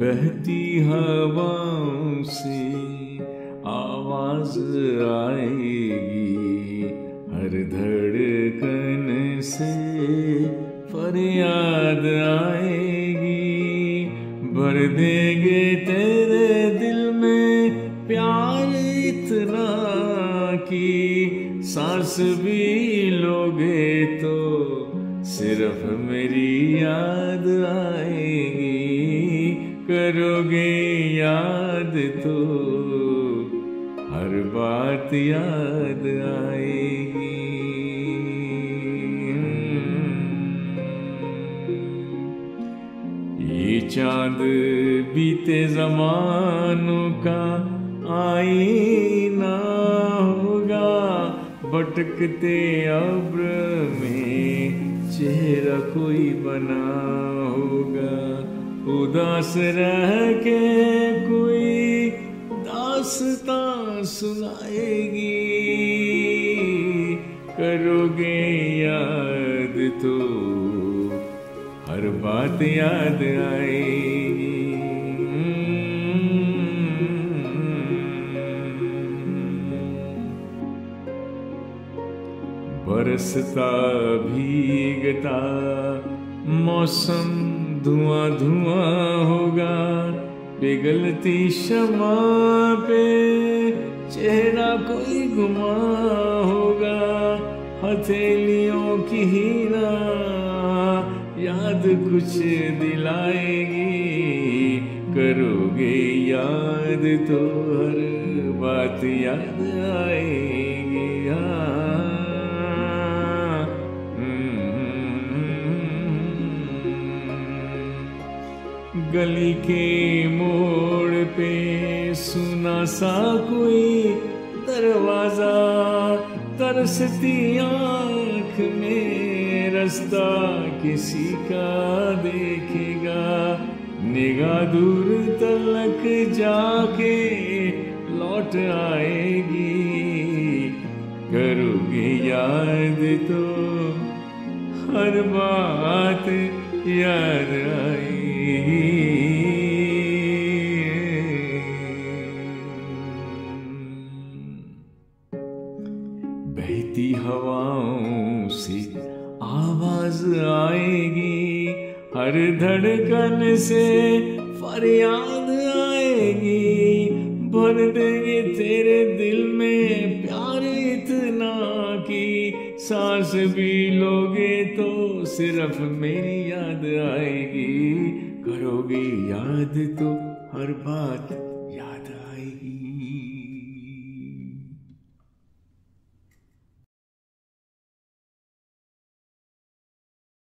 बहती हवाओं से आवाज़ आएगी। हर धड़कन से फरियाद आएगी। भर देंगे तेरे दिल में प्यार इतना कि सांस भी लोगे तो सिर्फ़ मेरी याद आएगी। करोगे याद तो हर बात याद आएगी। ये चाँद बीते जमानों का आईना होगा, भटकते अब्र में चेहरा कोई बना उदास रह के कोई दासता सुनाएगी। करोगे याद तो हर बात याद आएगी। बरसता भीगता मौसम धुआँ धुआँ होगा, पिघलती शमा पे चेहरा कोई गुमा होगा, हथेलियों की हीरा याद कुछ दिलाएगी, करोगे याद तो हर बात याद आएगी। गली के मोड़ पे सुना सा कोई दरवाज़ा, तरसती आँख में रास्ता किसी का देखेगा। निगाह दूर तलक जाके लौट आएगी। करोगे याद तो हर बात याद आएगी। बहती हवाओं से आवाज़ आएगी। हर धड़कन से फरियाद आएगी। भर देंगे तेरे दिल में प्यार इतना कि सांस भी लोगे तो सिर्फ़ मेरी याद आएगी। करोगे याद तो हर बात